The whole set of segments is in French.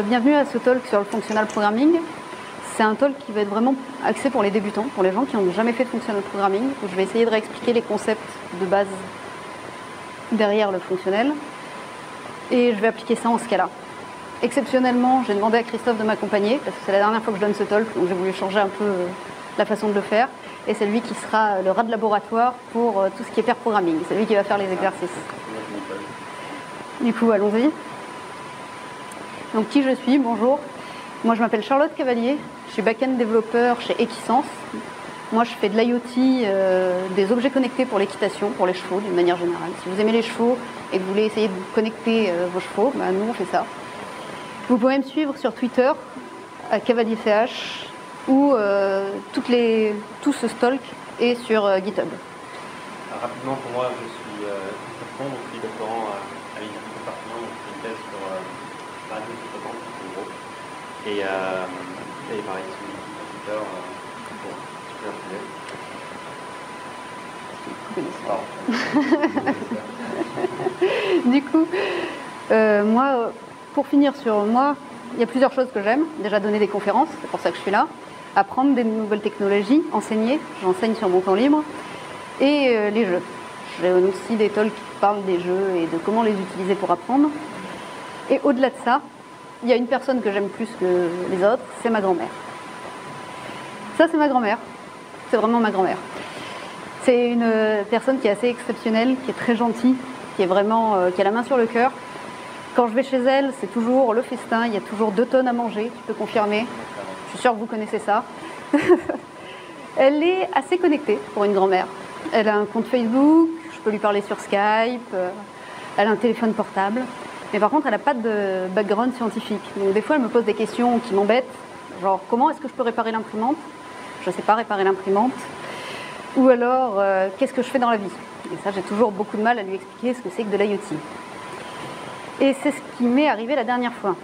Euh, bienvenue à ce talk sur le functional programming. C'est un talk qui va être vraiment axé pour les débutants, pour les gens qui n'ont jamais fait de functional programming, je vais essayer de réexpliquer les concepts de base derrière le fonctionnel. Et je vais appliquer ça en Scala. Exceptionnellement, j'ai demandé à Christophe de m'accompagner, parce que c'est la dernière fois que je donne ce talk, donc j'ai voulu changer un peu euh, la façon de le faire. Et c'est lui qui sera le rat de laboratoire pour euh, tout ce qui est pair programming. C'est lui qui va faire les exercices. Du coup, allons-y. Donc qui je suis? Bonjour. Moi je m'appelle Charlotte Cavalier, je suis back-end développeur chez Equisense. Moi je fais de l'IoT, euh, des objets connectés pour l'équitation, pour les chevaux d'une manière générale. Si vous aimez les chevaux et que vous voulez essayer de connecter euh, vos chevaux, bah, nous on fait ça. Vous pouvez me suivre sur Twitter à CavalierCH ou euh, tout ce stalk est sur GitHub. rapidement pour moi, je suis Christophe Pond, je suis doctorant à l'Université de Perpignan, je fais une thèse sur et, euh, et pareil, sur euh, du coup, euh, moi, pour finir sur moi, il y a plusieurs choses que j'aime. Déjà donner des conférences, c'est pour ça que je suis là. Apprendre des nouvelles technologies, enseigner, j'enseigne sur mon temps libre. Et les jeux. J'ai aussi des talks qui parlent des jeux et de comment les utiliser pour apprendre. Et au-delà de ça, il y a une personne que j'aime plus que les autres, c'est ma grand-mère. Ça, c'est ma grand-mère. C'est vraiment ma grand-mère. C'est une personne qui est assez exceptionnelle, qui est très gentille, qui est vraiment, euh, qui a la main sur le cœur. Quand je vais chez elle, c'est toujours le festin. Il y a toujours deux tonnes à manger. Tu peux confirmer. Je suis sûre que vous connaissez ça. elle est assez connectée pour une grand-mère. Elle a un compte Facebook. Je peux lui parler sur Skype. Euh, elle a un téléphone portable. Mais par contre, elle n'a pas de background scientifique. Donc des fois, elle me pose des questions qui m'embêtent, genre comment est-ce que je peux réparer l'imprimante? Je ne sais pas réparer l'imprimante. Ou alors, euh, qu'est-ce que je fais dans la vie? Et ça, j'ai toujours beaucoup de mal à lui expliquer ce que c'est que de l'IoT. Et c'est ce qui m'est arrivé la dernière fois.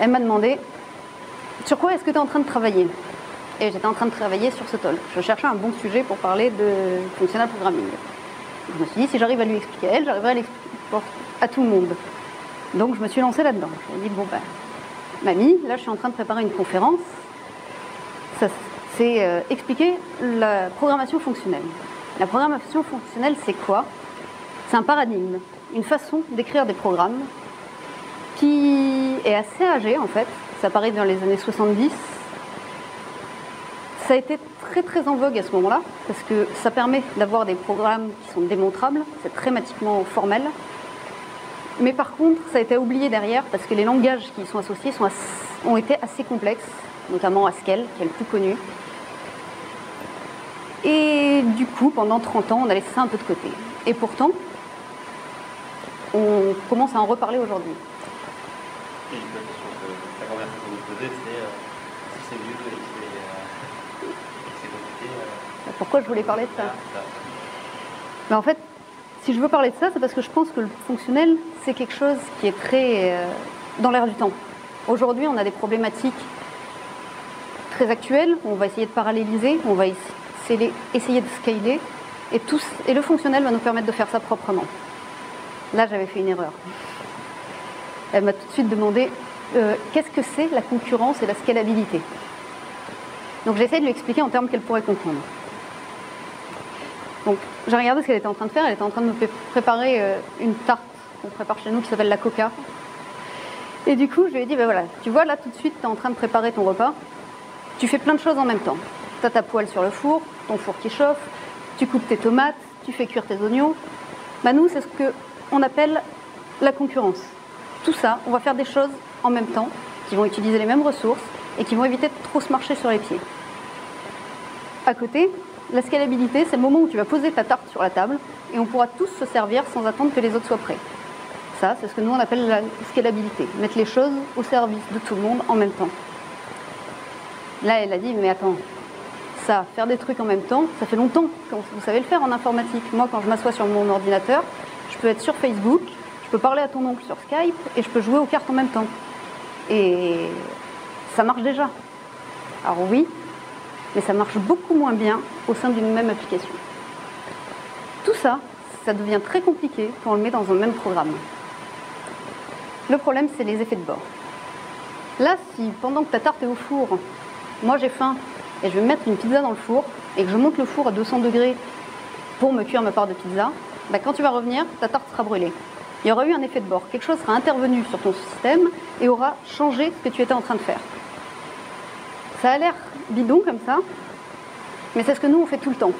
Elle m'a demandé sur quoi est-ce que tu es en train de travailler? Et j'étais en train de travailler sur ce talk. Je cherchais un bon sujet pour parler de functional programming. Je me suis dit, si j'arrive à lui expliquer elle, j'arriverai à l'expliquer à tout le monde. Donc je me suis lancée là-dedans. Je dit, bon ben, mamie, là je suis en train de préparer une conférence. c'est euh, expliquer la programmation fonctionnelle. La programmation fonctionnelle, c'est quoi? C'est un paradigme, une façon d'écrire des programmes qui est assez âgé en fait. Ça apparaît dans les années 70. Ça a été très très en vogue à ce moment-là parce que ça permet d'avoir des programmes qui sont démontrables, c'est très mathématiquement formel, mais par contre, ça a été oublié derrière parce que les langages qui y sont associés ont été assez complexes, notamment Haskell, qui est le plus connu. Et du coup, pendant 30 ans, on a laissé ça un peu de côté. Et pourtant, on commence à en reparler aujourd'hui. Et une question que la première question que vous posez, c'est euh, si c'est mieux et que c'est compliqué. Euh, Pourquoi je voulais parler de ça, Mais En fait, si je veux parler de ça, c'est parce que je pense que le fonctionnel, c'est quelque chose qui est très euh, dans l'air du temps. Aujourd'hui, on a des problématiques très actuelles, on va essayer de paralléliser, on va essayer de scaler, et, le fonctionnel va nous permettre de faire ça proprement. Là, j'avais fait une erreur. Elle m'a tout de suite demandé euh, qu'est-ce que c'est la concurrence et la scalabilité? Donc j'essaie de lui expliquer en termes qu'elle pourrait comprendre. Donc j'ai regardé ce qu'elle était en train de faire. Elle était en train de me préparer euh, une tarte qu'on prépare chez nous qui s'appelle la coca. Et du coup, je lui ai dit, ben voilà, tu vois là tout de suite, tu es en train de préparer ton repas. Tu fais plein de choses en même temps. Tu as ta poêle sur le four, ton four qui chauffe, tu coupes tes tomates, tu fais cuire tes oignons. Ben nous, c'est ce qu'on appelle la concurrence. Tout ça, on va faire des choses en même temps, qui vont utiliser les mêmes ressources et qui vont éviter de trop se marcher sur les pieds. À côté, la scalabilité, c'est le moment où tu vas poser ta tarte sur la table et on pourra tous se servir sans attendre que les autres soient prêts. Ça, c'est ce que nous on appelle la scalabilité, mettre les choses au service de tout le monde en même temps. Là, elle a dit, mais attends, ça, faire des trucs en même temps, ça fait longtemps que vous savez le faire en informatique. Moi, quand je m'assois sur mon ordinateur, je peux être sur Facebook, je peux parler à ton oncle sur Skype et je peux jouer aux cartes en même temps. Et ça marche déjà. Alors oui, mais ça marche beaucoup moins bien au sein d'une même application. Tout ça, ça devient très compliqué quand on le met dans un même programme. Le problème, c'est les effets de bord. Là, si pendant que ta tarte est au four, moi j'ai faim et je vais mettre une pizza dans le four et que je monte le four à 200 degrés pour me cuire ma part de pizza, bah, quand tu vas revenir, ta tarte sera brûlée. Il y aura eu un effet de bord. Quelque chose sera intervenu sur ton système et aura changé ce que tu étais en train de faire. Ça a l'air bidon comme ça, mais c'est ce que nous on fait tout le temps.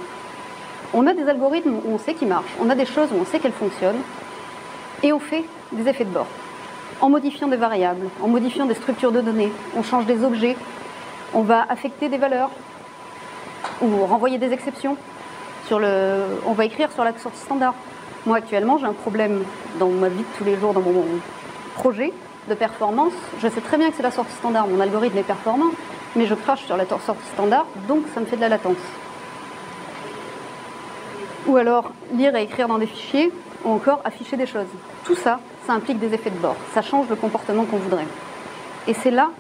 On a des algorithmes où on sait qu'ils marchent, on a des choses où on sait qu'elles fonctionnent, et on fait des effets de bord. En modifiant des variables, en modifiant des structures de données, on change des objets, on va affecter des valeurs, ou renvoyer des exceptions. Sur le, on va écrire sur la sortie standard. Moi actuellement j'ai un problème dans ma vie de tous les jours, dans mon projet de performance. Je sais très bien que c'est la sortie standard, mon algorithme est performant, mais je crache sur la sortie standard, donc ça me fait de la latence. Ou alors lire et écrire dans des fichiers, ou encore afficher des choses. Tout ça, ça implique des effets de bord. Ça change le comportement qu'on voudrait. Et c'est là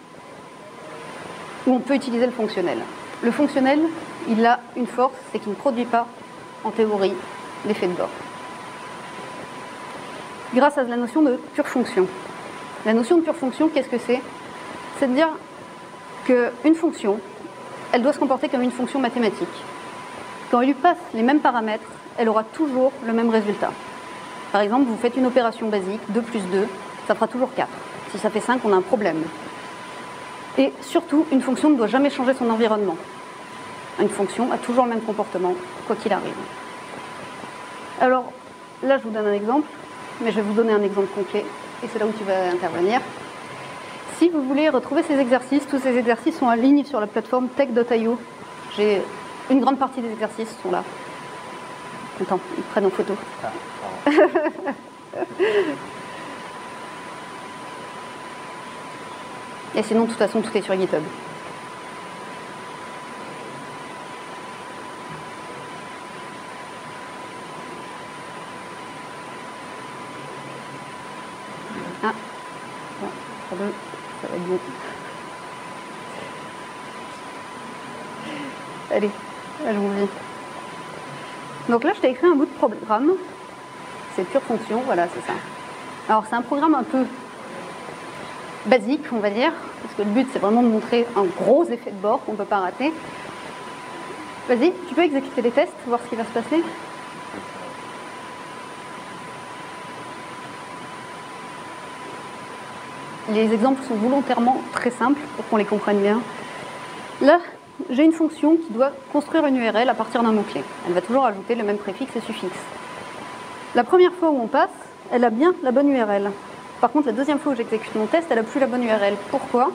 où on peut utiliser le fonctionnel. Le fonctionnel, il a une force, c'est qu'il ne produit pas, en théorie, l'effet de bord. Grâce à la notion de pure fonction. La notion de pure fonction, qu'est-ce que c'est? C'est de dire qu'une fonction, elle doit se comporter comme une fonction mathématique. Quand elle lui passe les mêmes paramètres, elle aura toujours le même résultat. Par exemple, vous faites une opération basique, 2 plus 2, ça fera toujours 4. Si ça fait 5, on a un problème. Et surtout, une fonction ne doit jamais changer son environnement. Une fonction a toujours le même comportement, quoi qu'il arrive. Alors, là, je vous donne un exemple, mais je vais vous donner un exemple concret, et c'est là où tu vas intervenir. Si vous voulez retrouver ces exercices, tous ces exercices sont en ligne sur la plateforme tech.io. J'ai une grande partie des exercices sont là. Attends, ils prennent en photo. Ah, Et sinon, de toute façon, tout est sur GitHub. Ah, ça va être bon. Allez, allons-y. Donc là, je t'ai écrit un bout de programme. C'est pure fonction, voilà, c'est ça. Alors, c'est un programme un peu basique, on va dire, parce que le but, c'est vraiment de montrer un gros effet de bord qu'on ne peut pas rater. Vas-y, tu peux exécuter les tests, voir ce qui va se passer Les exemples sont volontairement très simples pour qu'on les comprenne bien. Là, j'ai une fonction qui doit construire une URL à partir d'un mot-clé. Elle va toujours ajouter le même préfixe et suffixe. La première fois où on passe, elle a bien la bonne URL. Par contre, la deuxième fois où j'exécute mon test, elle n'a plus la bonne URL. Pourquoi?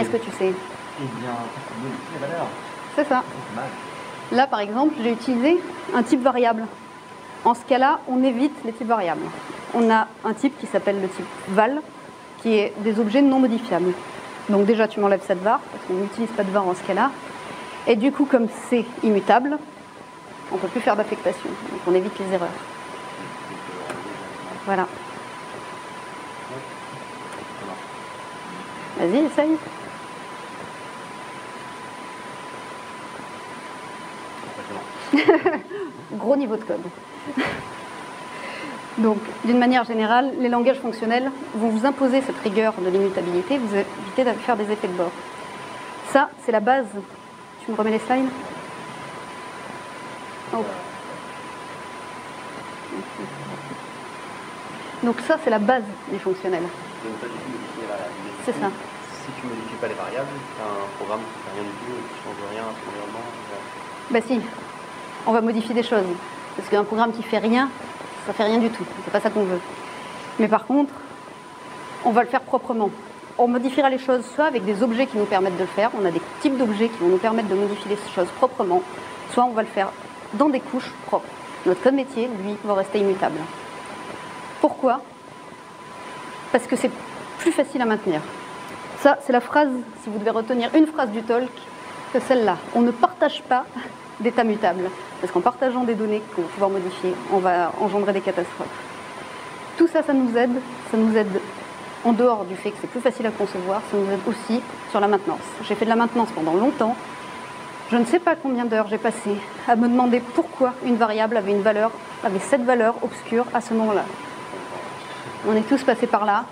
Est-ce que tu sais? Eh bien, les valeurs. C'est ça. Là, par exemple, j'ai utilisé un type variable. En ce cas-là, on évite les types variables. On a un type qui s'appelle le type val, qui est des objets non modifiables. Donc déjà, tu m'enlèves cette var, parce qu'on n'utilise pas de var en ce cas-là. Et du coup, comme c'est immutable, on ne peut plus faire d'affectation. Donc on évite les erreurs. Voilà. Vas-y, essaye. Gros niveau de code. Donc, d'une manière générale, les langages fonctionnels vont vous imposer cette rigueur de l'immutabilité, vous éviter de faire des effets de bord. Ça, c'est la base. Tu me remets les slides? Oh. Donc ça, c'est la base des fonctionnels. C'est ça. Si tu ne modifies pas les variables, tu as un programme qui ne fait rien du tout, qui ne change rien à son environnement. Bah si, on va modifier des choses. Parce qu'un programme qui fait rien, ça fait rien du tout. C'est pas ça qu'on veut. Mais par contre, on va le faire proprement. On modifiera les choses soit avec des objets qui nous permettent de le faire, on a des types d'objets qui vont nous permettre de modifier les choses proprement, soit on va le faire dans des couches propres. Notre code métier, lui, va rester immutable. Pourquoi? Parce que c'est plus facile à maintenir. Ça, c'est la phrase, si vous devez retenir une phrase du talk, que celle-là. On ne partage pas d'état mutable. Parce qu'en partageant des données qu'on va pouvoir modifier, on va engendrer des catastrophes. Tout ça, ça nous aide. Ça nous aide en dehors du fait que c'est plus facile à concevoir, ça nous aide aussi sur la maintenance. J'ai fait de la maintenance pendant longtemps. Je ne sais pas combien d'heures j'ai passé à me demander pourquoi une variable avait une valeur, avait cette valeur obscure à ce moment-là. On est tous passés par là.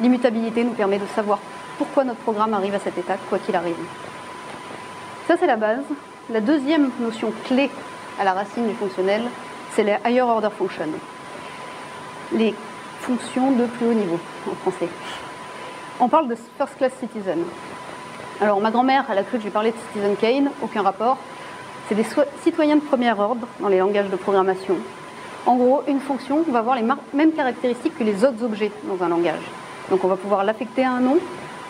L'immutabilité nous permet de savoir pourquoi notre programme arrive à cet état, quoi qu'il arrive. Ça, c'est la base. La deuxième notion clé à la racine du fonctionnel, c'est les higher order functions. Les fonctions de plus haut niveau, en français. On parle de first class citizen. Alors, ma grand-mère, elle a cru que j'ai parlé de Citizen Kane, aucun rapport. C'est des citoyens de premier ordre dans les langages de programmation. En gros, une fonction va avoir les mêmes caractéristiques que les autres objets dans un langage. Donc on va pouvoir l'affecter à un nom,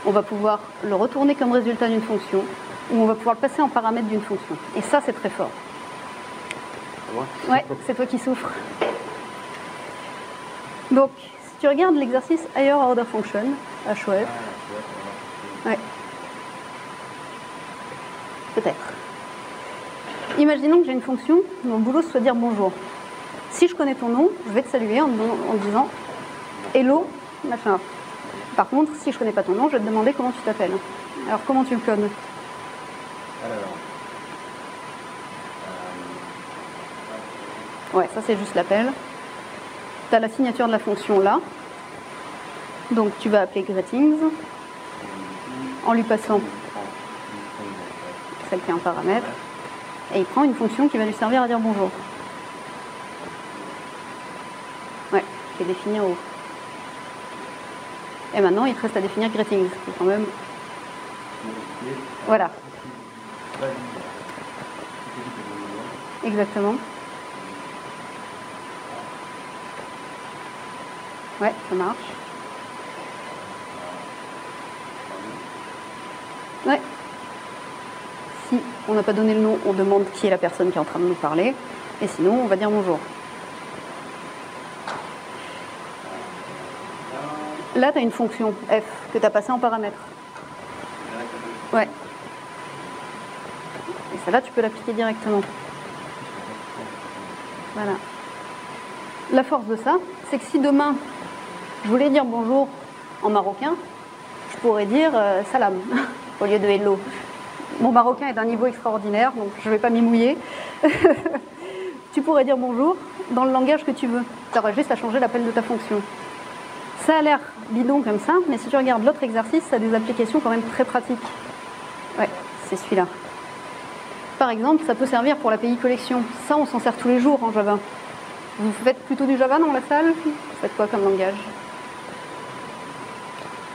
on va pouvoir le retourner comme résultat d'une fonction, ou on va pouvoir le passer en paramètre d'une fonction. Et ça, c'est très fort. Ouais, c'est toi qui souffres. Donc, si tu regardes l'exercice Higher Order Function, HOF, ouais. peut-être. Imaginons que j'ai une fonction, mon boulot soit dire bonjour. Si je connais ton nom, je vais te saluer en, en disant Hello, machin. Par contre, si je ne connais pas ton nom, je vais te demander comment tu t'appelles. Alors, comment tu le codes? Alors. Euh, ouais, ça c'est juste l'appel. Tu as la signature de la fonction là. Donc tu vas appeler greetings en lui passant celle qui est un paramètre. Et il prend une fonction qui va lui servir à dire bonjour. Ouais, qui est définie en haut. Et maintenant, il te reste à définir greetings, qui est quand même. Voilà. Exactement. Ouais, ça marche. Ouais. Si on n'a pas donné le nom, on demande qui est la personne qui est en train de nous parler. Et sinon, on va dire bonjour. Là, tu as une fonction f que tu as passée en paramètre. Ouais. Celle-là, tu peux l'appliquer directement. Voilà. La force de ça, c'est que si demain, je voulais dire bonjour en marocain, je pourrais dire euh, salam au lieu de hello. Mon marocain est d'un niveau extraordinaire, donc je ne vais pas m'y mouiller. tu pourrais dire bonjour dans le langage que tu veux. Tu aurais juste à changer l'appel de ta fonction. Ça a l'air bidon comme ça, mais si tu regardes l'autre exercice, ça a des applications quand même très pratiques. Ouais, c'est celui-là. Par exemple, ça peut servir pour l'API collection. Ça, on s'en sert tous les jours en Java. Vous faites plutôt du Java dans la salle Vous faites quoi comme langage?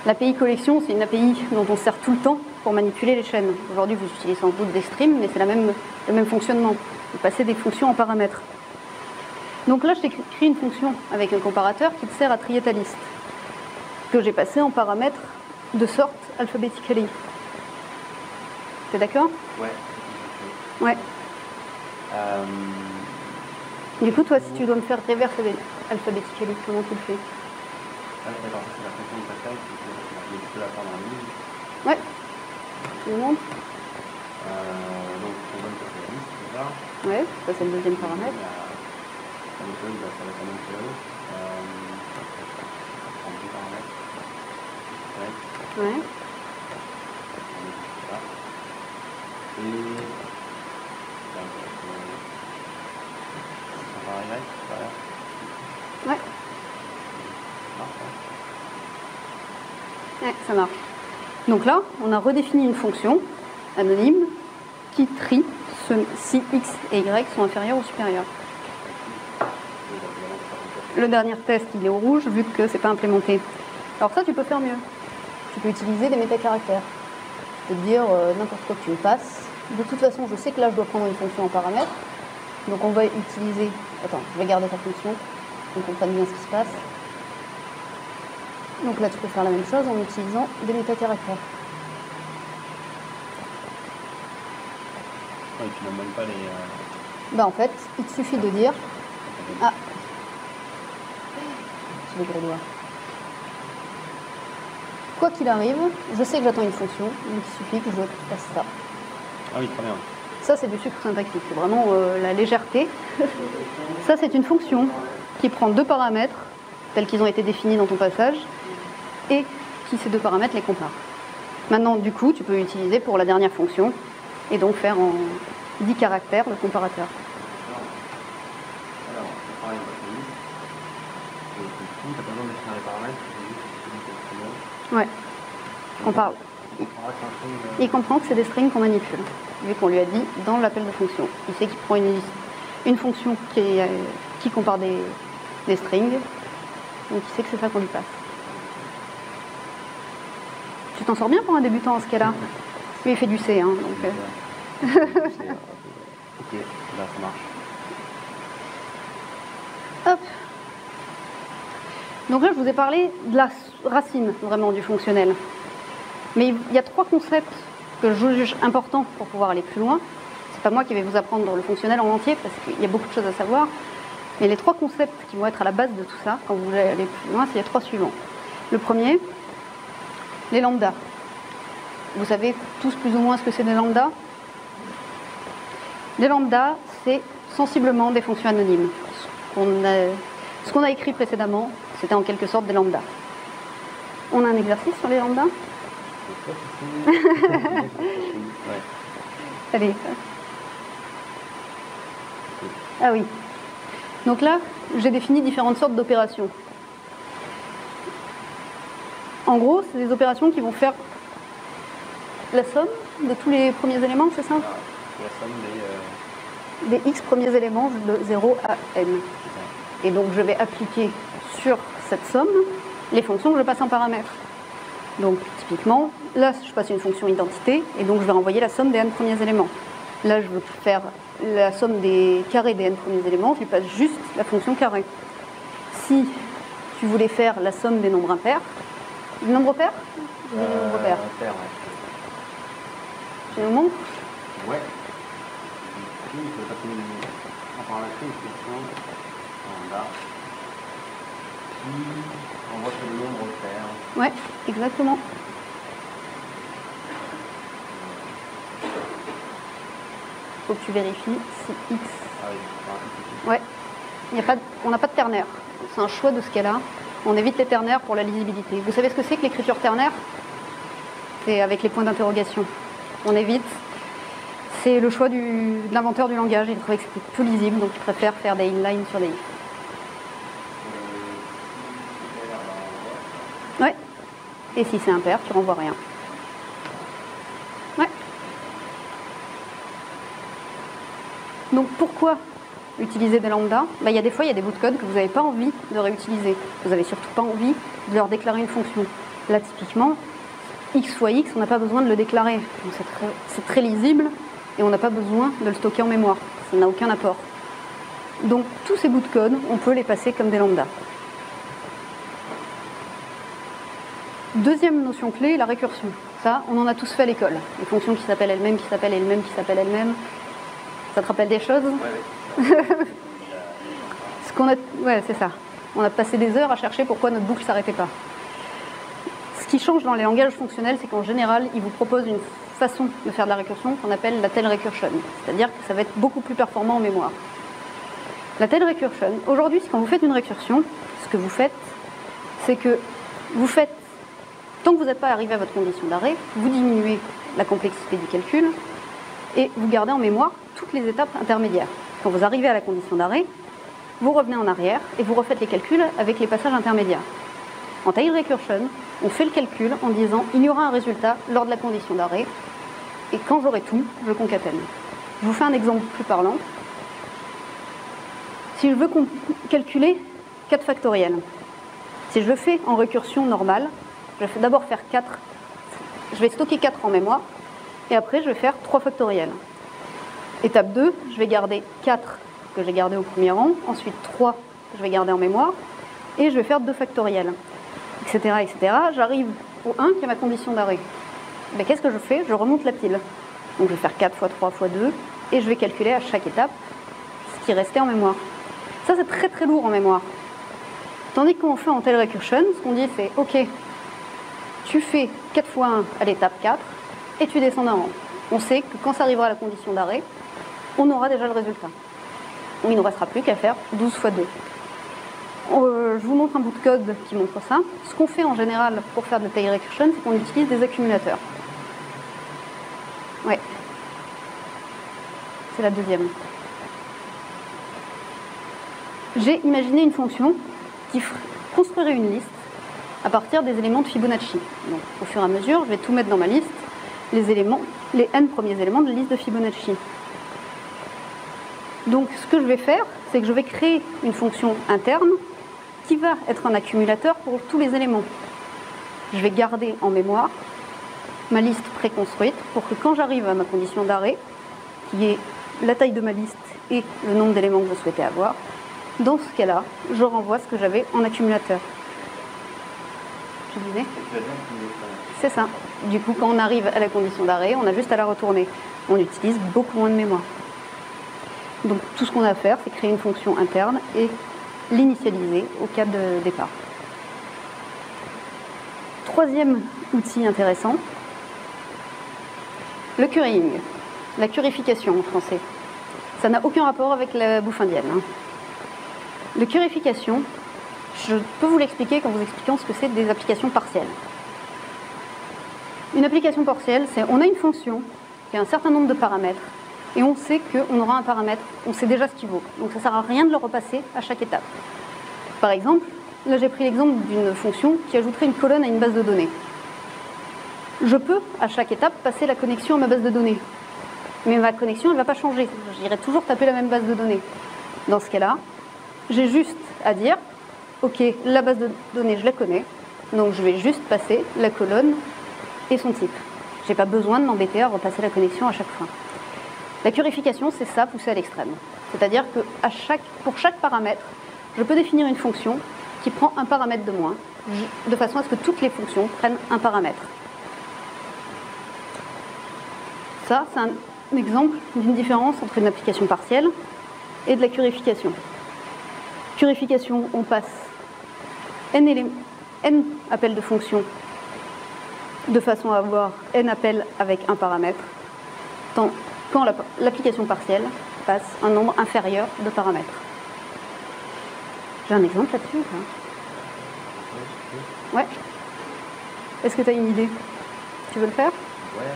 L'API collection, c'est une API dont on sert tout le temps pour manipuler les chaînes. Aujourd'hui, vous utilisez sans doute des streams, mais c'est le même fonctionnement. Vous passez des fonctions en paramètres. Donc là, je t'ai créé une fonction avec un comparateur qui te sert à trier ta liste que j'ai passé en paramètres de sorte alphabetically. T'es d'accord? Ouais. Ouais. Euh... Du coup, toi, si tu dois me faire reverse alphabetically, comment tu le fais? Ah, d'accord, c'est la fonction de passage, je peux la prendre en ligne. Ouais. Tu me montres euh, Donc, on donne la liste, c'est ça? Ouais, ça c'est le deuxième paramètre. La méthode, bah, ça va être la même chose. Euh, on deux paramètres. Ouais. Ouais. Et. Ça va arriver, voilà. Ouais. Marche, hein. Ça marche. Donc là, on a redéfini une fonction anonyme qui trie si x et y sont inférieurs ou supérieurs. Le dernier test, il est au rouge vu que c'est pas implémenté. Alors ça, tu peux faire mieux. Tu peux utiliser des métacaractères. Tu peux te dire euh, n'importe quoi que tu me passes. De toute façon, je sais que là, je dois prendre une fonction en paramètre. Donc on va utiliser... Attends, je vais garder ta fonction. On comprenne bien ce qui se passe. Donc là, tu peux faire la même chose en utilisant des métacaractères. Ouais, tu n'as même pas les. euh, Bah en fait, il te suffit de dire... Ah J'ai les gros doigts. Quoi qu'il arrive, je sais que j'attends une fonction, donc il suffit que je fasse ça. Ah oui, très bien. Ça, c'est du sucre syntactique, c'est vraiment euh, la légèreté. ça, c'est une fonction qui prend deux paramètres, tels qu'ils ont été définis dans ton passage, et qui, ces deux paramètres, les compare. Maintenant, du coup, tu peux l'utiliser pour la dernière fonction, et donc faire en 10 caractères le comparateur. Alors, on pas besoin de les paramètres. Ouais. On parle. Euh, Il comprend que c'est des strings qu'on manipule, vu qu'on lui a dit dans l'appel de fonction. Il sait qu'il prend une, une fonction qui, est, euh, qui compare des, des strings, donc il sait que c'est ça qu'on lui passe. Tu t'en sors bien pour un débutant en ce cas-là Lui, il fait du C, hein, donc... euh, ok, là ça marche. Hop. Donc là, je vous ai parlé de la racine vraiment du fonctionnel. Mais il y a trois concepts que je juge importants pour pouvoir aller plus loin. C'est pas moi qui vais vous apprendre le fonctionnel en entier parce qu'il y a beaucoup de choses à savoir. Mais les trois concepts qui vont être à la base de tout ça, quand vous voulez aller plus loin, c'est les trois suivants. Le premier, les lambdas. Vous savez tous plus ou moins ce que c'est des lambdas Les lambdas, c'est sensiblement des fonctions anonymes. Ce qu'on a, écrit précédemment, c'était en quelque sorte des lambdas. On a un exercice sur les lambdas. Allez. Ah oui. Donc là, j'ai défini différentes sortes d'opérations. En gros, c'est des opérations qui vont faire la somme de tous les premiers éléments, c'est ça? La somme des. euh, Des x premiers éléments de 0 à n. Et donc je vais appliquer sur cette somme les fonctions que je passe en paramètres. Donc typiquement, là je passe une fonction identité et donc je vais renvoyer la somme des n premiers éléments. Là je veux faire la somme des carrés des n premiers éléments, je lui passe juste la fonction carré. Si tu voulais faire la somme des nombres impairs, des nombres pairs Ou des nombres pairs Euh, pair, ouais. Tu nous montres Ouais. Coup, il faut passer une fonction, lambda, qui envoie que le nombre pair. Ouais, exactement. Faut que tu vérifies si x Ah oui, un Ouais, Il y a pas de- on n'a pas de ternaire. C'est un choix de ce qu'elle a. On évite les ternaires pour la lisibilité. Vous savez ce que c'est que l'écriture ternaire? C'est avec les points d'interrogation. On évite. C'est le choix de l'inventeur du langage. Il trouvait que c'était peu lisible, donc il préfère faire des inlines sur des if. Ouais. Et si c'est impair, tu renvoies rien. Ouais. Donc pourquoi utiliser des lambdas Bah, Il y a des fois, il y a des bouts de code que vous n'avez pas envie de réutiliser. Vous n'avez surtout pas envie de leur déclarer une fonction. Là, typiquement, x fois x, on n'a pas besoin de le déclarer. C'est très, lisible et on n'a pas besoin de le stocker en mémoire. Ça n'a aucun apport. Donc tous ces bouts de code, on peut les passer comme des lambdas. Deuxième notion clé, la récursion. Ça, on en a tous fait à l'école. Les fonctions qui s'appellent elles-mêmes, qui s'appellent elles-mêmes, qui s'appellent elles-mêmes. Ça te rappelle des choses? C'est ça. On a passé des heures à chercher pourquoi notre boucle s'arrêtait pas. Ce qui change dans les langages fonctionnels, c'est qu'en général, ils vous proposent une façon de faire de la récursion qu'on appelle la tail recursion. C'est-à-dire que ça va être beaucoup plus performant en mémoire. La tail recursion, aujourd'hui, quand vous faites une récursion, ce que vous faites, c'est que vous faites, tant que vous n'êtes pas arrivé à votre condition d'arrêt, vous diminuez la complexité du calcul et vous gardez en mémoire toutes les étapes intermédiaires. Quand vous arrivez à la condition d'arrêt, vous revenez en arrière et vous refaites les calculs avec les passages intermédiaires. En tail recursion, on fait le calcul en disant il y aura un résultat lors de la condition d'arrêt et quand j'aurai tout, je concatène. Je vous fais un exemple plus parlant. Si je veux calculer 4 factoriels, si je le fais en récursion normale, je vais d'abord faire 4, je vais stocker 4 en mémoire et après je vais faire 3 factoriels. Étape 2, je vais garder 4 que j'ai gardé au premier rang, ensuite 3 que je vais garder en mémoire, et je vais faire 2 factoriels, etc. etc. J'arrive au 1 qui est ma condition d'arrêt. Qu'est-ce que je fais? Je remonte la pile. Donc je vais faire 4 fois 3 fois 2, et je vais calculer à chaque étape ce qui restait en mémoire. Ça, c'est très très lourd en mémoire. Tandis que quand on fait en tail recursion, ce qu'on dit, c'est OK, tu fais 4 fois 1 à l'étape 4, et tu descends d'un rang. On sait que quand ça arrivera à la condition d'arrêt, on aura déjà le résultat. Il ne nous restera plus qu'à faire 12 fois 2. Euh, je vous montre un bout de code qui montre ça. Ce qu'on fait en général pour faire de la tail recursion, c'est qu'on utilise des accumulateurs. Ouais. C'est la deuxième. J'ai imaginé une fonction qui construirait une liste à partir des éléments de Fibonacci. Au fur et à mesure, je vais tout mettre dans ma liste, les éléments, les n premiers éléments de la liste de Fibonacci. Donc, ce que je vais faire, c'est que je vais créer une fonction interne qui va être un accumulateur pour tous les éléments. Je vais garder en mémoire ma liste préconstruite pour que quand j'arrive à ma condition d'arrêt, qui est la taille de ma liste et le nombre d'éléments que je souhaitais avoir, dans ce cas-là, je renvoie ce que j'avais en accumulateur. Je disais? C'est ça. Du coup, quand on arrive à la condition d'arrêt, on a juste à la retourner. On utilise beaucoup moins de mémoire. Donc tout ce qu'on a à faire, c'est créer une fonction interne et l'initialiser au cas de départ. Troisième outil intéressant, le currying, la curification en français. Ça n'a aucun rapport avec la bouffe indienne. Hein. Le curification, je peux vous l'expliquer quand vous expliquant ce que c'est des applications partielles. Une application partielle, c'est on a une fonction qui a un certain nombre de paramètres et on sait qu'on aura un paramètre, on sait déjà ce qu'il vaut. Donc ça ne sert à rien de le repasser à chaque étape. Par exemple, là j'ai pris l'exemple d'une fonction qui ajouterait une colonne à une base de données. Je peux, à chaque étape, passer la connexion à ma base de données. Mais ma connexion, elle ne va pas changer. J'irai toujours taper la même base de données. Dans ce cas-là, j'ai juste à dire, OK, la base de données, je la connais. Donc je vais juste passer la colonne et son type. Je n'ai pas besoin de m'embêter à repasser la connexion à chaque fois. La purification, c'est ça poussé à l'extrême. C'est-à-dire que pour chaque paramètre, je peux définir une fonction qui prend un paramètre de moins, de façon à ce que toutes les fonctions prennent un paramètre. Ça, c'est un exemple d'une différence entre une application partielle et de la purification. Purification, on passe n, n appels de fonctions de façon à avoir n appels avec un paramètre, quand l'application partielle passe un nombre inférieur de paramètres. J'ai un exemple là-dessus Ouais. Est-ce que tu as une idée? Tu veux le faire? Ouais,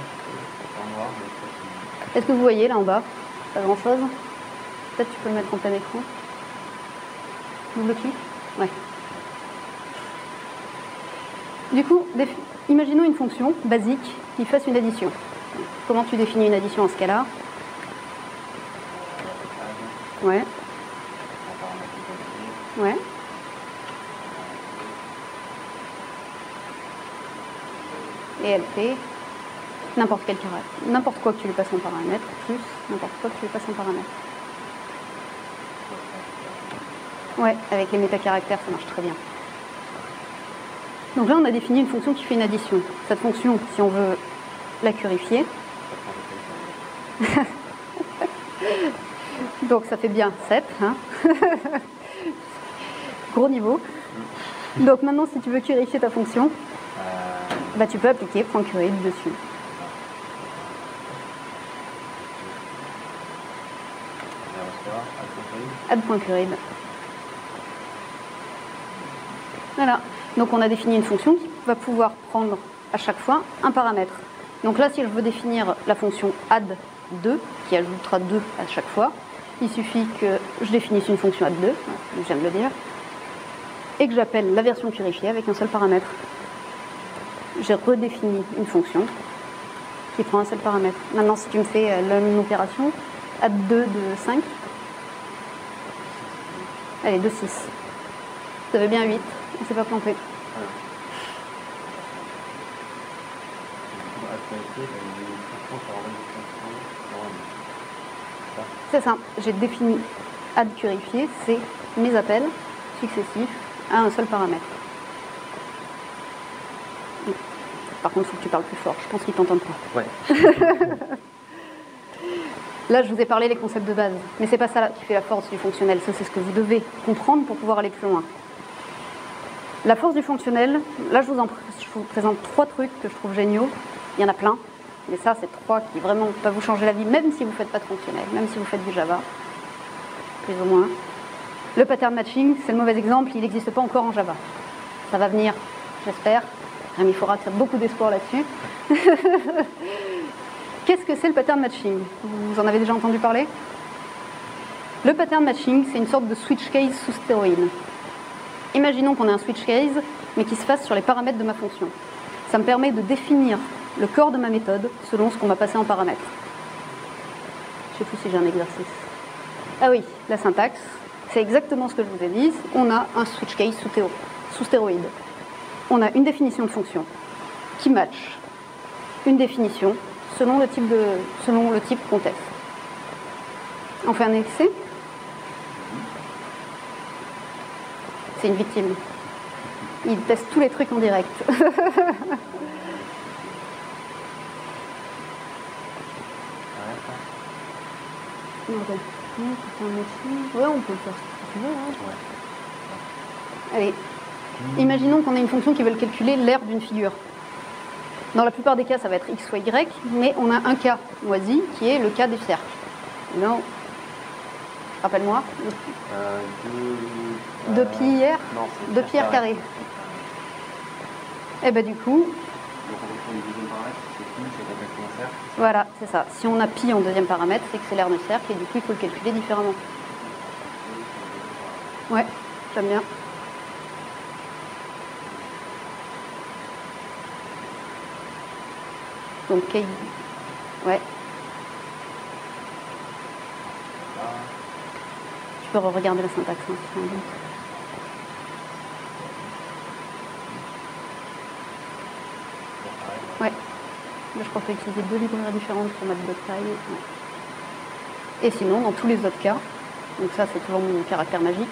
Est-ce que vous voyez là en bas Pas grand-chose? Peut-être tu peux le mettre en plein écran. Double clic? Ouais. Du coup, imaginons une fonction basique qui fasse une addition. Comment tu définis une addition en ce cas-là Ouais. Ouais. Et fait n'importe n'importe quoi que tu lui passes en paramètre, plus n'importe quoi que tu lui passes en paramètre. Ouais, avec les métacaractères, ça marche très bien. Donc là, on a défini une fonction qui fait une addition. Cette fonction, si on veut la purifier, donc ça fait bien 7. Hein. Gros niveau. Donc maintenant, si tu veux purifier ta fonction, bah, tu peux appliquer .curry dessus. add.currid. Voilà. Donc on a défini une fonction qui va pouvoir prendre à chaque fois un paramètre. Donc là, si je veux définir la fonction add2, qui ajoutera 2 à chaque fois, il suffit que je définisse une fonction add2, je viens de le dire, et que j'appelle la version purifiée avec un seul paramètre. J'ai redéfini une fonction qui prend un seul paramètre. Maintenant, si tu me fais euh, la même opération, add2 de 5, allez, de 6. Vous avez bien 8, on ne s'est pas planté. C'est ça, j'ai défini add c'est mes appels successifs à un seul paramètre. Par contre, il faut que tu parles plus fort, je pense qu'ils t'entendent pas. Ouais. Là, je vous ai parlé des concepts de base, mais c'est pas ça qui fait la force du fonctionnel, ça c'est ce que vous devez comprendre pour pouvoir aller plus loin. La force du fonctionnel, là je vous, en, je vous présente trois trucs que je trouve géniaux, il y en a plein, mais ça, c'est trois qui vraiment peuvent vous changer la vie, même si vous ne faites pas de fonctionnel, même si vous faites du Java, plus ou moins. Le pattern matching, c'est le mauvais exemple, il n'existe pas encore en Java. Ça va venir, j'espère. Il faudra que beaucoup d'espoir là-dessus. Qu'est-ce que c'est le pattern matching? Vous en avez déjà entendu parler? Le pattern matching, c'est une sorte de switch case sous stéroïde. Imaginons qu'on ait un switch case, mais qui se fasse sur les paramètres de ma fonction. Ça me permet de définir le corps de ma méthode selon ce qu'on va passer en paramètres. Je ne sais plus si j'ai un exercice. Ah oui, la syntaxe, c'est exactement ce que je vous ai dit. On a un switch case sous, théo, sous stéroïde. On a une définition de fonction qui match une définition selon le type, de, selon le type qu'on teste. On fait un essai C'est une victime. Il teste tous les trucs en direct. Ouais, on peut faire si tu veux. hein. Allez, imaginons qu'on ait une fonction qui veut calculer l'aire d'une figure. Dans la plupart des cas, ça va être x ou y, mais on a un cas moisi qui est le cas du cercle. Non. Rappelle-moi. Euh, De euh, pi Non, c'est De pierre carré. Et ben du coup, Voilà, c'est ça. Si on a pi en deuxième paramètre, c'est que c'est l'aire de cercle et du coup, il faut le calculer différemment. Ouais, j'aime bien. Donc, K. Ouais. Tu peux regarder la syntaxe. hein, si tu as envie. Ouais. Je crois qu'il faut utiliser deux librairies différentes pour mettre de taille. Et sinon, dans tous les autres cas, donc ça, c'est toujours mon caractère magique.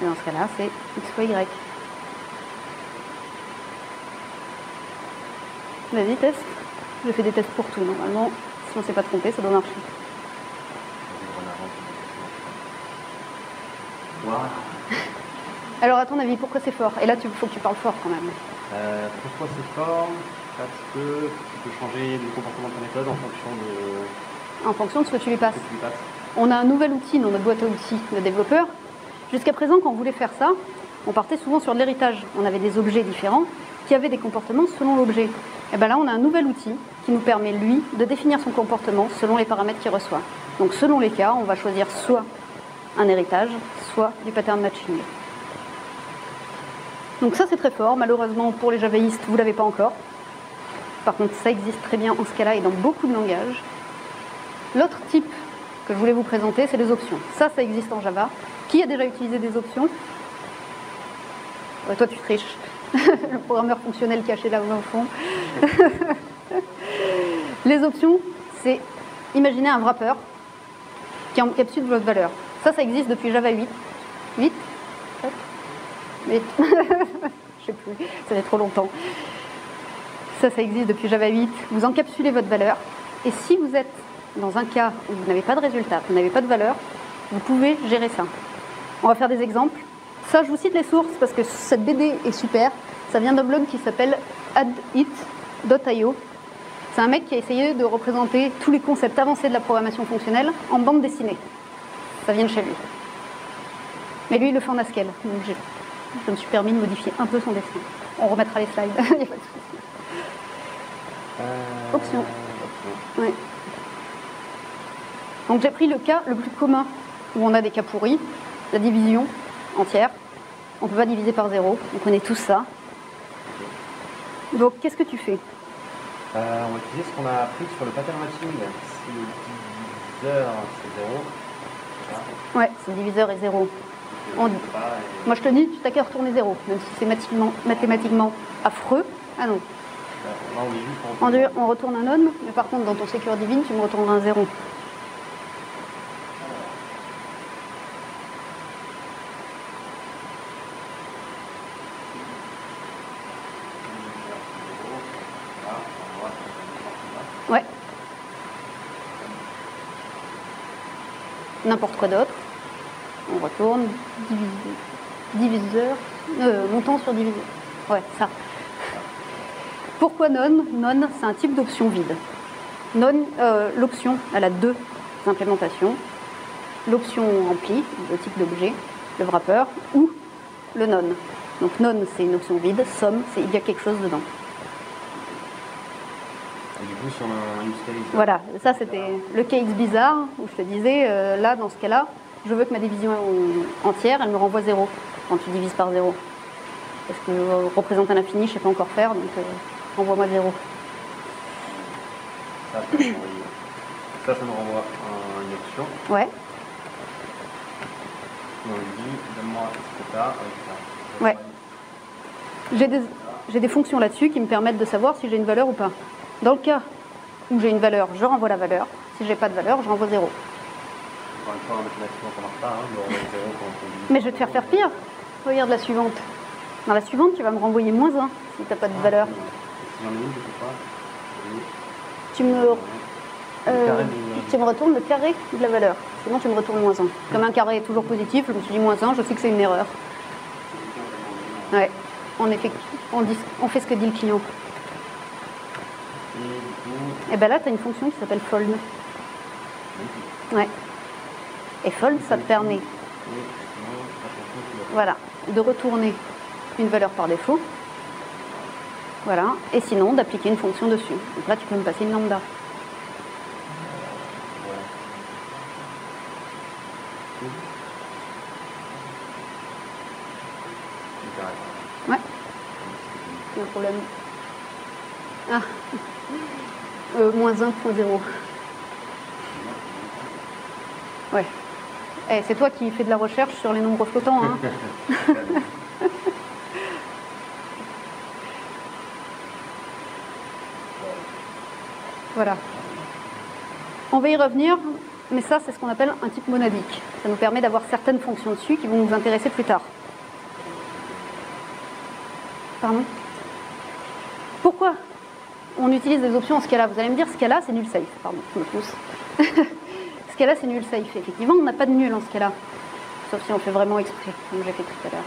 Et dans ce cas-là, c'est x fois y. Vas-y, teste. Je fais des tests pour tout. Normalement, si on ne s'est pas trompé, ça doit marcher. Alors, à ton avis, pourquoi c'est fort? Et là, il faut que tu parles fort quand même. Euh, pourquoi c'est fort? Parce que tu peux changer le comportement de ta méthode en fonction de En fonction de ce que tu lui passes. ce que tu lui passes. On a un nouvel outil dans notre boîte à outils de développeur. Jusqu'à présent, quand on voulait faire ça, on partait souvent sur de l'héritage. On avait des objets différents qui avaient des comportements selon l'objet. Et bien là, on a un nouvel outil qui nous permet, lui, de définir son comportement selon les paramètres qu'il reçoit. Donc selon les cas, on va choisir soit un héritage, soit du pattern matching. Donc ça, c'est très fort. Malheureusement, pour les javaïstes, vous ne l'avez pas encore. Par contre, ça existe très bien en Scala et dans beaucoup de langages. L'autre type que je voulais vous présenter, c'est les options. Ça, ça existe en Java. Qui a déjà utilisé des options? Toi, tu triches. Le programmeur fonctionnel caché là-bas au fond. les options, c'est imaginer un wrapper qui encapsule votre valeur. Ça, ça existe depuis Java 8. 8 8 Je sais plus, ça fait trop longtemps. Ça, ça existe depuis Java 8. Vous encapsulez votre valeur. Et si vous êtes dans un cas où vous n'avez pas de résultat, vous n'avez pas de valeur, vous pouvez gérer ça. On va faire des exemples. Ça, je vous cite les sources parce que cette BD est super. Ça vient d'un blog qui s'appelle addit.io. C'est un mec qui a essayé de représenter tous les concepts avancés de la programmation fonctionnelle en bande dessinée. Ça vient de chez lui. Mais lui, il le fait en Haskell. Donc je me suis permis de modifier un peu son dessin. On remettra les slides. Il y a pas de souci. Euh, Option. Ouais. Donc j'ai pris le cas le plus commun où on a des cas pourris, la division entière. On ne peut pas diviser par zéro, on connaît tous ça. Donc qu'est-ce que tu fais? Euh, on va utiliser ce qu'on a appris sur le pattern matching. Si le diviseur c'est 0, Ouais, c'est diviseur et zéro. On dit. Moi je te dis, tu t'as qu'à retourner zéro, même si c'est mathématiquement, mathématiquement affreux. Ah non, Là, on retourne un non, mais par contre dans ton Secure Divine, tu me retourneras un zéro. Ouais. D'autre. On retourne, diviseur, euh, montant sur diviseur. Ouais, ça. Pourquoi non Non, c'est un type d'option vide. Non, euh, l'option, elle a deux implémentations. L'option emplie, le type d'objet, le wrapper, ou le non. Donc non, c'est une option vide. Somme, c'est il y a quelque chose dedans. Et du coup, si on a un use case. Voilà, ça c'était le case bizarre où je te disais, euh, là dans ce cas-là, je veux que ma division entière, elle me renvoie 0 quand tu divises par 0. Parce que euh, représenter un infini, je ne sais pas encore faire, donc euh, renvoie-moi 0. Ça, ça, nous renvoie- ça, ça nous renvoie à une option. Ouais, Et on lui dit, donne-moi ce que tu as avec ça. Ouais. j'ai des, j'ai des fonctions là-dessus qui me permettent de savoir si j'ai une valeur ou pas. Dans le cas où j'ai une valeur, je renvoie la valeur. Si j'ai pas de valeur, je renvoie 0. Encore une fois, mathématiquement, ça marche pas. Hein, de renvoyer zéro dit- Mais je vais te faire faire pire. Regarde la suivante. Dans la suivante, tu vas me renvoyer moins 1 si tu n'as pas de valeur. Tu me, euh, tu me retournes le carré de la valeur. Sinon, tu me retournes moins 1. Comme un carré est toujours positif, je me suis dit moins 1, je sais que c'est une erreur. Ouais, on, effectue- on, dit- on fait ce que dit le client. Et Et bien là, tu as une fonction qui s'appelle fold. Ouais. Et fold, ça te permet voilà, de retourner une valeur par défaut. Voilà. Et sinon, d'appliquer une fonction dessus. Donc là, tu peux me passer une lambda. Ouais. Un problème. Ah. Euh, moins 1.0. Ouais. Eh, c'est toi qui fais de la recherche sur les nombres flottants. Hein. voilà. On va y revenir, mais ça, c'est ce qu'on appelle un type monadique. Ça nous permet d'avoir certaines fonctions dessus qui vont nous intéresser plus tard. Pardon? Pourquoi? On utilise des options en Scala Vous allez me dire Scala, c'est nul safe. Pardon, je me pousse. Scala, c'est nul safe. Effectivement, on n'a pas de nul en Scala. Sauf si on fait vraiment exprès, comme j'ai fait tout à l'heure.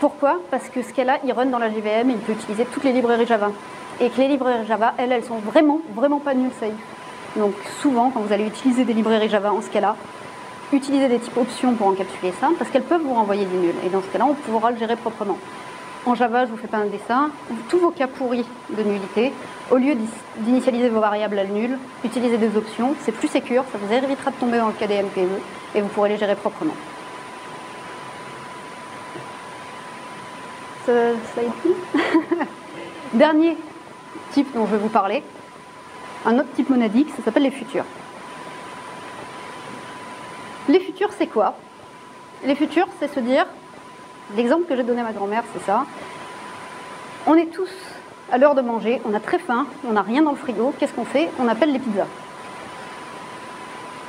Pourquoi? Parce que Scala, il run dans la JVM et il peut utiliser toutes les librairies Java. Et que les librairies Java, elles, elles sont vraiment, vraiment pas nul safe. Donc souvent, quand vous allez utiliser des librairies Java en Scala, utilisez des types options pour encapsuler ça, parce qu'elles peuvent vous renvoyer des nuls. Et dans ce cas-là, on pourra le gérer proprement. En Java, je vous fais pas un dessin. Tous vos cas pourris de nullité, au lieu d'initialiser vos variables à nul, utilisez des options. C'est plus sécure, ça vous évitera de tomber dans le des MPE et vous pourrez les gérer proprement. Ça aide Dernier type dont je vais vous parler, un autre type monadique, ça s'appelle les futurs. Les futurs, c'est quoi? Les futurs, c'est se dire, l'exemple que j'ai donné à ma grand-mère, c'est ça. On est tous à l'heure de manger, on a très faim, on n'a rien dans le frigo, qu'est-ce qu'on fait? On appelle les pizzas.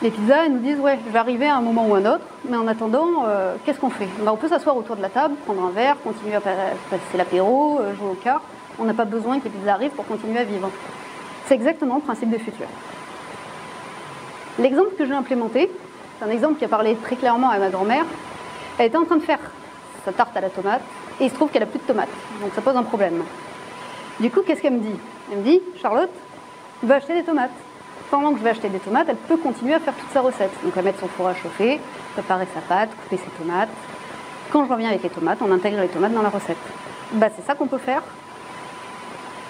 Les pizzas, nous disent, ouais, je vais arriver à un moment ou un autre, mais en attendant, euh, qu'est-ce qu'on fait? Ben, On peut s'asseoir autour de la table, prendre un verre, continuer à pa- passer l'apéro, euh, jouer au quart. On n'a pas besoin que les pizzas arrivent pour continuer à vivre. C'est exactement le principe des futurs. L'exemple que j'ai implémenté, c'est un exemple qui a parlé très clairement à ma grand-mère. Elle était en train de faire sa tarte à la tomate et il se trouve qu'elle a plus de tomates. Donc ça pose un problème. Du coup, qu'est-ce qu'elle me dit? Elle me dit Charlotte, va acheter des tomates. Pendant que je vais acheter des tomates, elle peut continuer à faire toute sa recette. Donc elle va mettre son four à chauffer, préparer sa pâte, couper ses tomates. Quand je reviens avec les tomates, on intègre les tomates dans la recette. Bah, c'est ça qu'on peut faire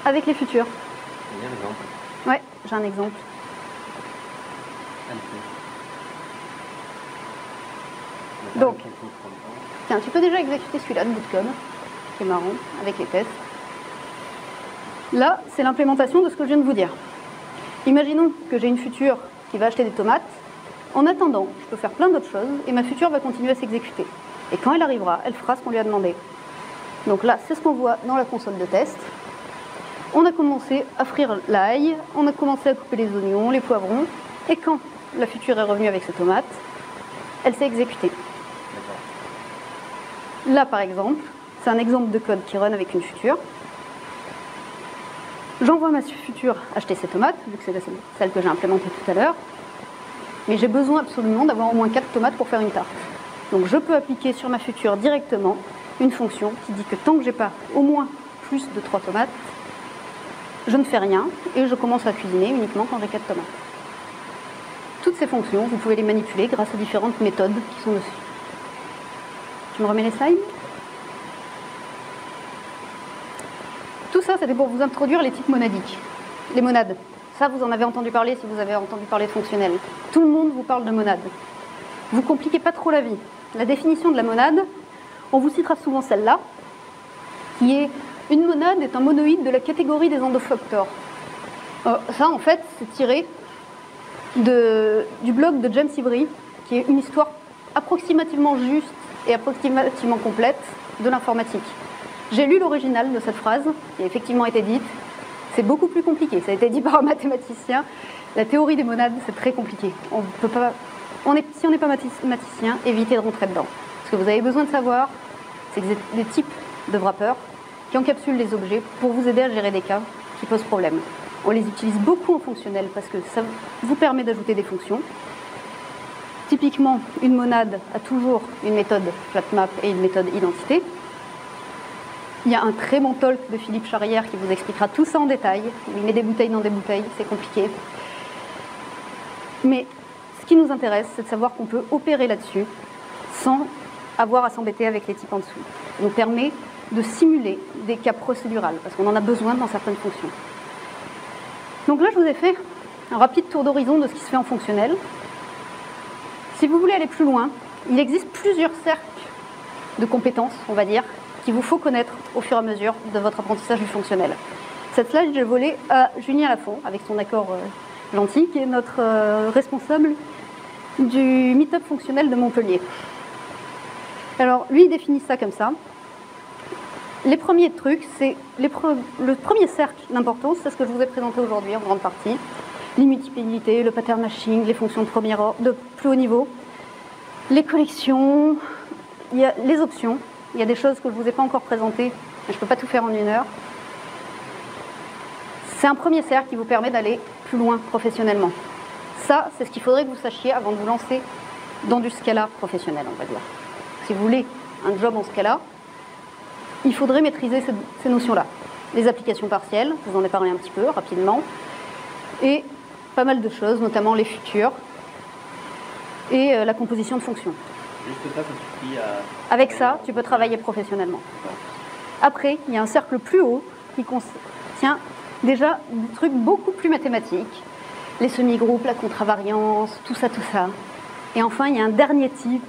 avec les futurs. Il y a un exemple. Ouais, j'ai un exemple. MP. Donc. Tiens, tu peux déjà exécuter celui-là de bout code. C'est marrant, avec les tests. Là, c'est l'implémentation de ce que je viens de vous dire. Imaginons que j'ai une future qui va acheter des tomates. En attendant, je peux faire plein d'autres choses et ma future va continuer à s'exécuter. Et quand elle arrivera, elle fera ce qu'on lui a demandé. Donc là, c'est ce qu'on voit dans la console de test. On a commencé à frire l'ail, on a commencé à couper les oignons, les poivrons, et quand la future est revenue avec ses tomates, elle s'est exécutée. Là, par exemple, c'est un exemple de code qui run avec une future. J'envoie ma future acheter ses tomates, vu que c'est celle que j'ai implémentée tout à l'heure. Mais j'ai besoin absolument d'avoir au moins 4 tomates pour faire une tarte. Donc je peux appliquer sur ma future directement une fonction qui dit que tant que j'ai pas au moins plus de 3 tomates, je ne fais rien et je commence à cuisiner uniquement quand j'ai 4 tomates. Toutes ces fonctions, vous pouvez les manipuler grâce aux différentes méthodes qui sont dessus. Tu me remets les slides Tout ça, c'était pour vous introduire les types monadiques. Les monades. Ça, vous en avez entendu parler si vous avez entendu parler fonctionnel. Tout le monde vous parle de monades. Vous compliquez pas trop la vie. La définition de la monade, on vous citera souvent celle-là, qui est une monade est un monoïde de la catégorie des endofactors. Euh, ça, en fait, c'est tiré du blog de James Ivry, qui est une histoire approximativement juste et approximativement complète de l'informatique. J'ai lu l'original de cette phrase, qui a effectivement été dite. C'est beaucoup plus compliqué. Ça a été dit par un mathématicien. La théorie des monades, c'est très compliqué. On peut pas, si on n'est pas mathématicien, évitez de rentrer dedans. Ce que vous avez besoin de savoir, c'est que des types de wrappers qui encapsulent les objets pour vous aider à gérer des cas qui posent problème. On les utilise beaucoup en fonctionnel parce que ça vous permet d'ajouter des fonctions. Typiquement, une monade a toujours une méthode flatmap et une méthode identité. Il y a un très bon talk de Philippe Charrière qui vous expliquera tout ça en détail. Il met des bouteilles dans des bouteilles, c'est compliqué. Mais ce qui nous intéresse, c'est de savoir qu'on peut opérer là-dessus sans avoir à s'embêter avec les types en dessous. Ça nous permet de simuler des cas procédurales, parce qu'on en a besoin dans certaines fonctions. Donc là, je vous ai fait un rapide tour d'horizon de ce qui se fait en fonctionnel. Si vous voulez aller plus loin, il existe plusieurs cercles de compétences, on va dire, qu'il vous faut connaître au fur et à mesure de votre apprentissage du fonctionnel. Cette slide, je volée à Julien Lafont, avec son accord euh, gentil, qui est notre euh, responsable du meet-up fonctionnel de Montpellier. Alors, lui, il définit ça comme ça. Les premiers trucs, c'est le premier cercle d'importance, c'est ce que je vous ai présenté aujourd'hui en grande partie. L'immutabilité, le pattern matching, les fonctions de, premier ordre, de plus haut niveau, les collections, il y a les options. Il y a des choses que je ne vous ai pas encore présentées, mais je ne peux pas tout faire en une heure. C'est un premier cercle qui vous permet d'aller plus loin professionnellement. Ça, c'est ce qu'il faudrait que vous sachiez avant de vous lancer dans du Scala professionnel, on va dire. Si vous voulez un job en Scala, il faudrait maîtriser ces notions-là. Les applications partielles, vous en ai parlé un petit peu rapidement, et pas mal de choses, notamment les futurs et euh, la composition de fonctions. Juste ça, ça suffit à... Avec ça, tu peux travailler professionnellement. Après, il y a un cercle plus haut qui contient déjà des trucs beaucoup plus mathématiques, les semi-groupes, la contravariance, tout ça, tout ça. Et enfin, il y a un dernier type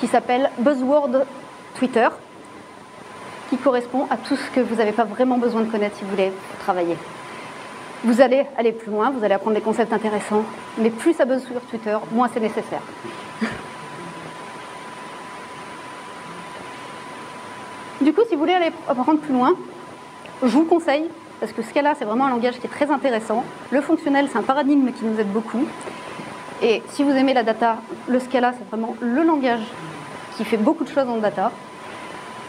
qui s'appelle Buzzword Twitter, qui correspond à tout ce que vous n'avez pas vraiment besoin de connaître si vous voulez travailler. Vous allez aller plus loin, vous allez apprendre des concepts intéressants, mais plus ça buzz sur Twitter, moins c'est nécessaire. du coup, si vous voulez aller apprendre plus loin, je vous conseille, parce que Scala, c'est vraiment un langage qui est très intéressant. Le fonctionnel, c'est un paradigme qui nous aide beaucoup. Et si vous aimez la data, le Scala, c'est vraiment le langage qui fait beaucoup de choses en data.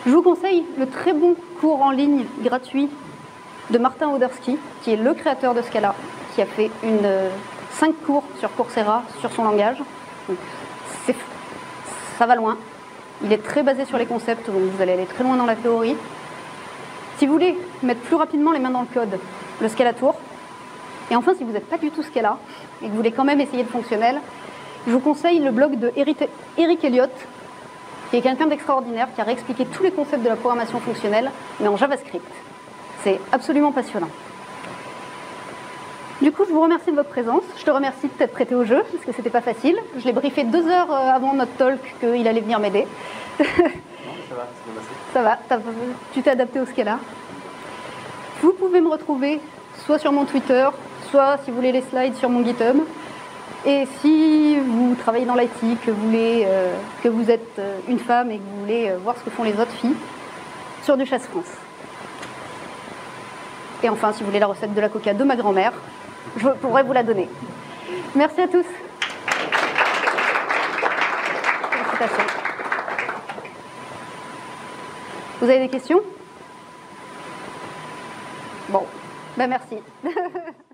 Je vous conseille le très bon cours en ligne gratuit de Martin Oderski, qui est le créateur de Scala, qui a fait une, 5 euh, cours sur Coursera sur son langage. ça va loin. Il est très basé sur les concepts, donc vous allez aller très loin dans la théorie. Si vous voulez mettre plus rapidement les mains dans le code, le Scala Tour. Et enfin, si vous n'êtes pas du tout Scala et que vous voulez quand même essayer de fonctionnel, je vous conseille le blog de Eric Elliott, qui est quelqu'un d'extraordinaire, qui a réexpliqué tous les concepts de la programmation fonctionnelle, mais en JavaScript. C'est absolument passionnant. Du coup, je vous remercie de votre présence. Je te remercie de t'être prêté au jeu, parce que c'était pas facile. Je l'ai briefé deux heures euh, avant notre talk qu'il allait venir m'aider. Non, ça va, ça va, tu t'es adapté au Scala. Vous pouvez me retrouver soit sur mon Twitter, soit si vous voulez les slides sur mon GitHub. Et si vous travaillez dans l'IT, que, vous euh, que vous êtes euh, une femme et que vous voulez voir ce que font les autres filles, sur du Chasse France. Et enfin, si vous voulez la recette de la coca de ma grand-mère, je pourrais vous la donner. Merci à tous. Vous avez des questions? Bon, ben merci.